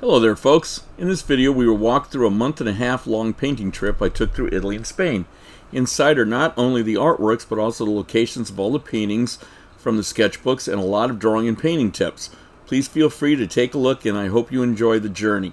Hello there folks. In this video we will walk through a month and a half long painting trip I took through Italy and Spain. Inside are not only the artworks but also the locations of all the paintings from the sketchbooks and a lot of drawing and painting tips. Please feel free to take a look and I hope you enjoy the journey.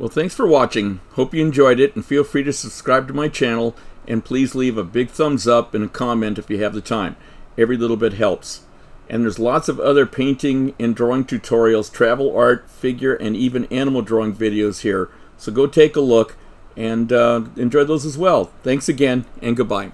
Well, thanks for watching. Hope you enjoyed it, and feel free to subscribe to my channel, and please leave a big thumbs up and a comment if you have the time. Every little bit helps. And there's lots of other painting and drawing tutorials, travel art, figure, and even animal drawing videos here. So go take a look and uh, enjoy those as well. Thanks again, and goodbye.